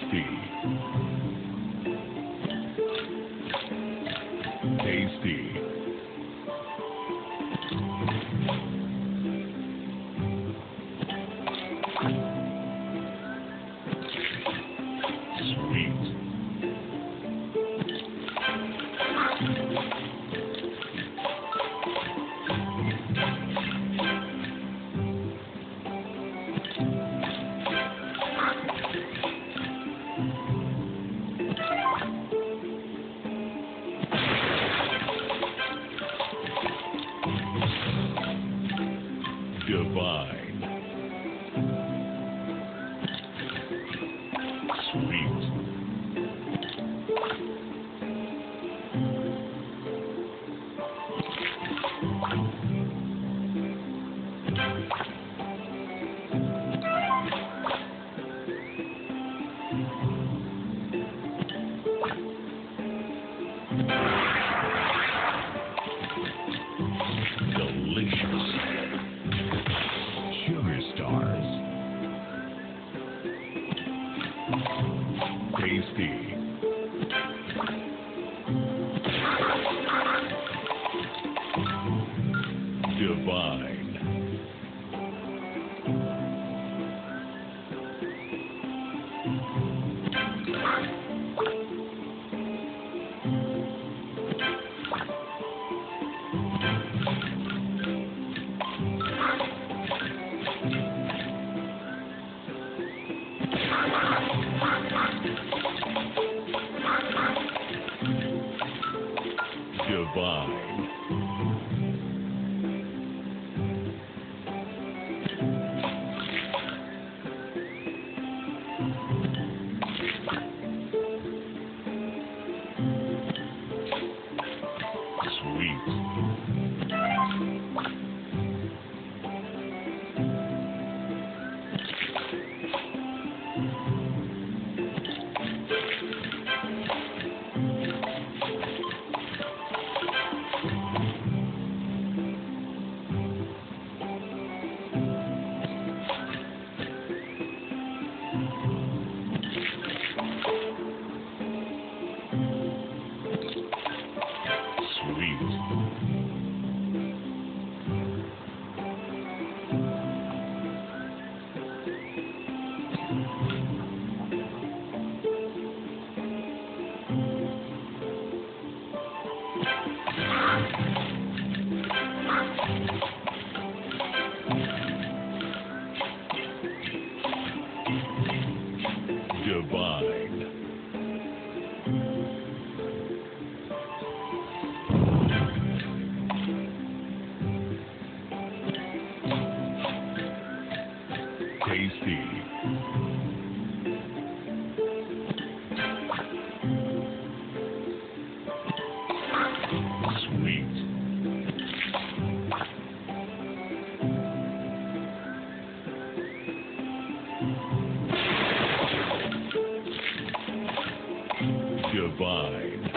tasty. Divine. Tasty. Divine. Divine. Divine. Divine.